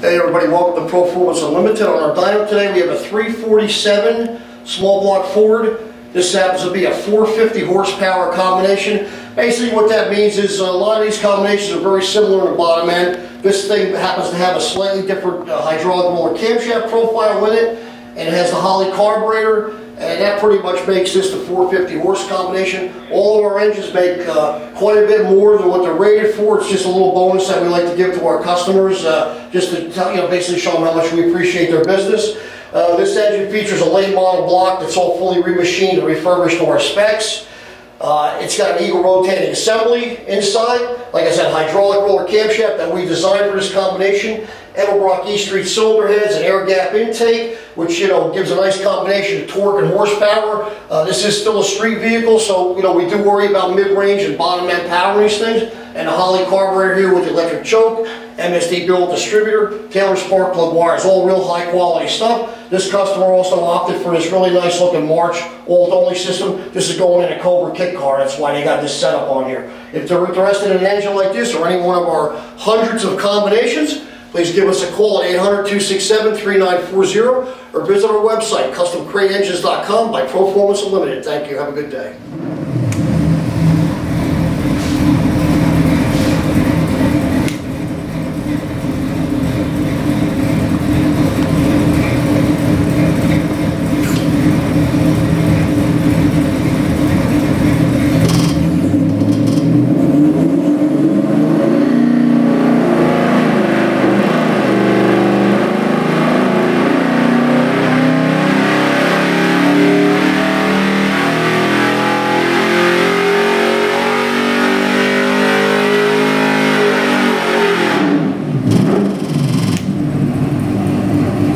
Hey everybody, welcome to Proformance Unlimited. On our dyno today we have a 347 small block Ford. This happens to be a 450 horsepower combination. Basically what that means is a lot of these combinations are very similar in the bottom end. This thing happens to have a slightly different uh, hydraulic roller camshaft profile with it and it has the Holley carburetor and that pretty much makes this the 450 horse combination. All of our engines make uh, quite a bit more than what they're rated for. It's just a little bonus that we like to give to our customers, uh, just to tell, you know, basically show them how much we appreciate their business. Uh, this engine features a late model block that's all fully remachined and refurbished to our specs. Uh, it's got an Eagle rotating assembly inside. Like I said, hydraulic roller camshaft that we designed for this combination. Edelbrock E-Street cylinder heads and air gap intake, which, you know, gives a nice combination of torque and horsepower. Uh, this is still a street vehicle, so, you know, we do worry about mid-range and bottom end power these things. And the Holley carburetor here with the electric choke, MSD built distributor, Taylor spark plug wires, all real high quality stuff. This customer also opted for this really nice looking March old only system. This is going in a Cobra kit car, that's why they got this setup on here. If they're interested in an engine like this or any one of our hundreds of combinations, Please give us a call at 800-267-3940 or visit our website, customcrateengines.com by Proformance Unlimited. Thank you. Have a good day.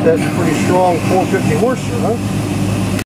That's a pretty strong 450 horse, huh?